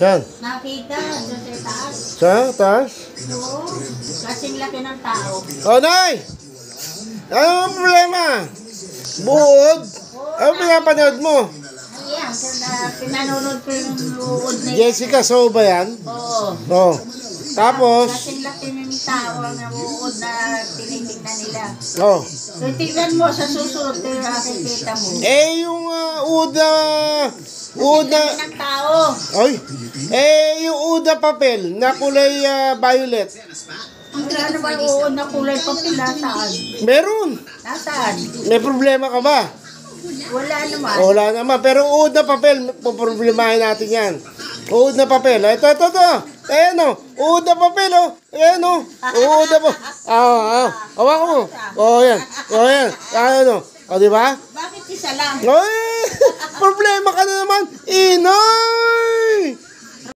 Yan. Nakita, doon sa taas. Sa taas. Oo. Kasing laki ng tao. Oh, Nay! Ano ang problema? Buod? Ano pinapanood mo? Ayan, na, pinanonood ko yung luod na yun. Jessica Sow ba yan? Oo. Oh. Tapos, Kasing laki ng tao ang luod na tinitignan nila. oh. So, tignan mo sa susunod, kaya nakikita mo. Eh, yung uh, uda, uda, ng tao. ay, eh, yung uda papel na kulay ah, violet. Ang ano ba yung uod na kulay papel? Nasaan? Meron. Nasaan? May problema ka ba? Wala naman. Wala naman. Pero uod na papel, poproblemahin natin yan. Uod na papel. Ito, ito, ito. Ayan o. Uod na papel o. Ayan o. Uod na papel. Ah, ah. Hawakan mo. O, yan. O, yan. Ano, o, di ba? Isa lang? Ay, problema ka na naman. Ina!